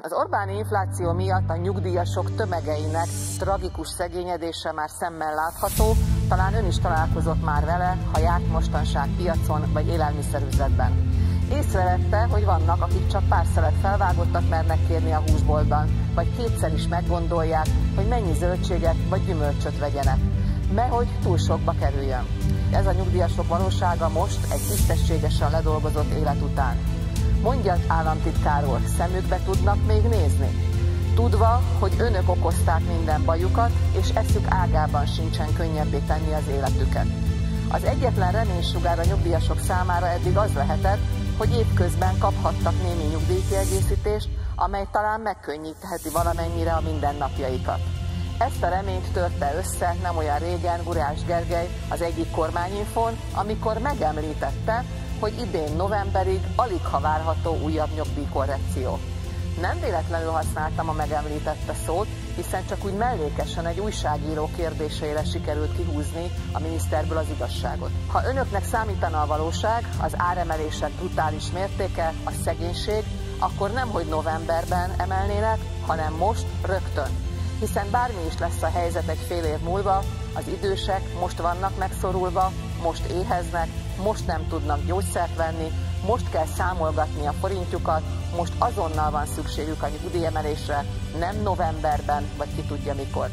Az Orbáni infláció miatt a nyugdíjasok tömegeinek tragikus szegényedése már szemmel látható, talán ön is találkozott már vele, ha járt mostanság piacon vagy élelmiszerüzletben. Észrevette, hogy vannak, akik csak pár szelet felvágottat mernek kérni a húsboltban, vagy kétszer is meggondolják, hogy mennyi zöldséget vagy gyümölcsöt vegyenek, hogy túl sokba kerüljön. Ez a nyugdíjasok valósága most egy tisztességesen ledolgozott élet után. Mondja államtitkár úr, szemükbe tudnak még nézni? Tudva, hogy önök okozták minden bajukat, és eszük ágában sincsen könnyebbé tenni az életüket. Az egyetlen reménysugár a nyugdíjasok számára eddig az lehetett, hogy évközben kaphattak némi nyugdíjkiegészítést, amely talán megkönnyítheti valamennyire a mindennapjaikat. Ezt a reményt törte össze nem olyan régen Gurács Gergely az egyik kormányinfon, amikor megemlítette, hogy idén novemberig alig ha várható újabb nyugdíjkorrekció. Nem véletlenül használtam a megemlítette szót, hiszen csak úgy mellékesen egy újságíró kérdésére sikerült kihúzni a miniszterből az igazságot. Ha önöknek számítana a valóság, az áremelések brutális mértéke, a szegénység, akkor nem, hogy novemberben emelnének, hanem most, rögtön. Hiszen bármi is lesz a helyzet egy fél év múlva, az idősek most vannak megszorulva, most éheznek, most nem tudnak gyógyszert venni, most kell számolgatni a forintjukat, most azonnal van szükségük a nyugdíjemelésre, nem novemberben, vagy ki tudja mikor.